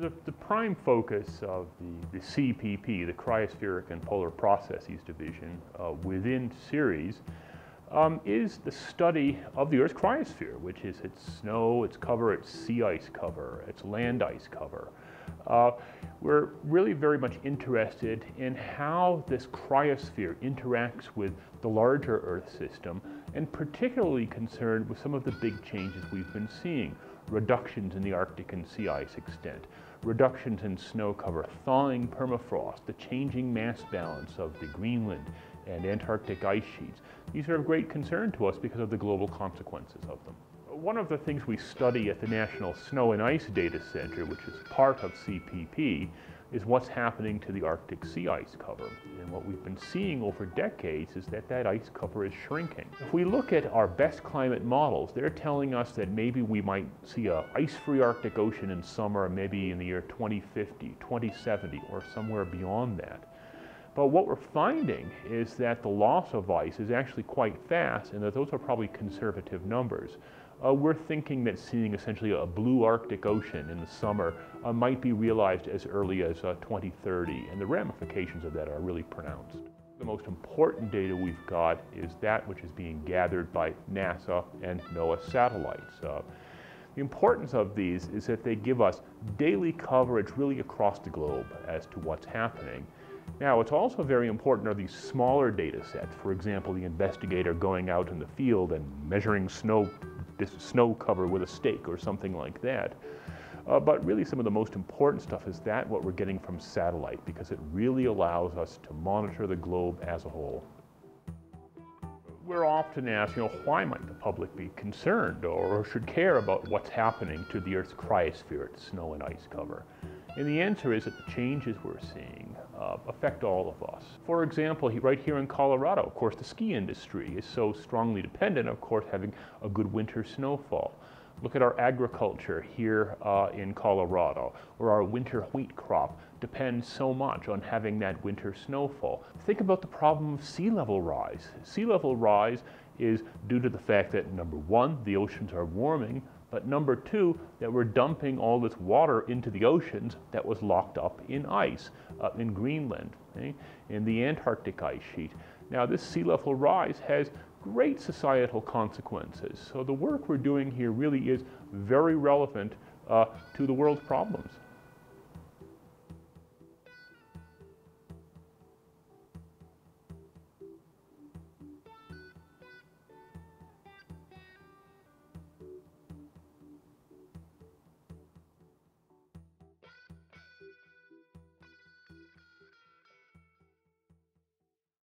The, the prime focus of the, the, CPP, the Cryospheric and Polar Processes Division uh, within CIRES, um, is the study of the Earth's cryosphere, which is its snow, its cover, its sea ice cover, its land ice cover. Uh, we're really very much interested in how this cryosphere interacts with the larger Earth system, and particularly concerned with some of the big changes we've been seeing. Reductions in the Arctic and sea ice extent, reductions in snow cover, thawing permafrost, the changing mass balance of the Greenland and Antarctic ice sheets. These are of great concern to us because of the global consequences of them. One of the things we study at the National Snow and Ice Data Center, which is part of CPP, is what's happening to the Arctic sea ice cover. And what we've been seeing over decades is that that ice cover is shrinking. If we look at our best climate models, they're telling us that maybe we might see a ice-free Arctic Ocean in summer, maybe in the year 2050, 2070, or somewhere beyond that. But what we're finding is that the loss of ice is actually quite fast and that those are probably conservative numbers. Uh, we're thinking that seeing essentially a blue Arctic Ocean in the summer uh, might be realized as early as uh, 2030, and the ramifications of that are really pronounced. The most important data we've got is that which is being gathered by NASA and NOAA satellites. Uh, the importance of these is that they give us daily coverage really across the globe as to what's happening. Now, it's also very important are these smaller data sets. For example, the investigator going out in the field and measuring snow, snow cover with a stake or something like that. Uh, but really some of the most important stuff is that what we're getting from satellite because it really allows us to monitor the globe as a whole. We're often asked, you know, why might the public be concerned or should care about what's happening to the Earth's cryosphere, its snow and ice cover? And the answer is that the changes we're seeing uh, affect all of us. For example, right here in Colorado, of course, the ski industry is so strongly dependent, of course, having a good winter snowfall. Look at our agriculture here uh, in Colorado, where our winter wheat crop depends so much on having that winter snowfall. Think about the problem of sea level rise. Sea level rise is due to the fact that, number one, the oceans are warming, but number two, that we're dumping all this water into the oceans that was locked up in ice uh, in Greenland, okay, in the Antarctic ice sheet. Now this sea level rise has great societal consequences. So the work we're doing here really is very relevant uh, to the world's problems.